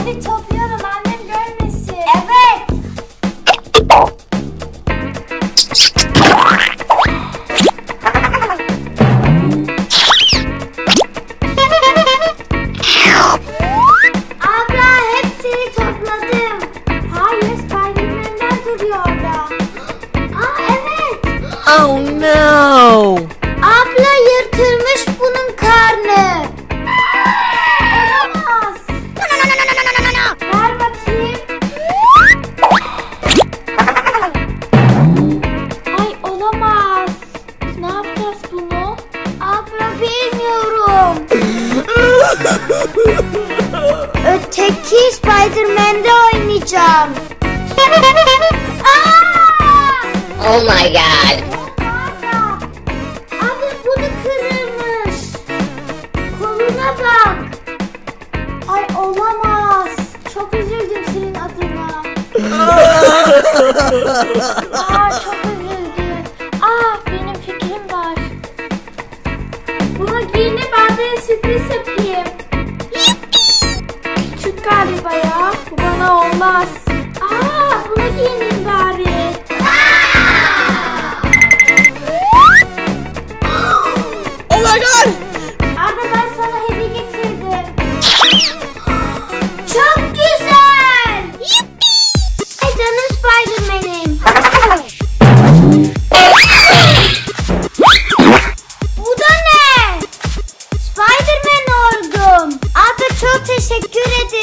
Hadi topluyorum annem görmesin. Evet. Abla hepsini topladım. Hayır Spiderman'den duruyor orada. Aa evet. Oh no. Abla yırtılmış bunun kafası. 2 Spider-Man'de oynayacağım. Aa! Oh my god. Aa! Abi bunu kırılmış. Koluna bak. Ay olamaz. Çok üzüldüm senin adına. security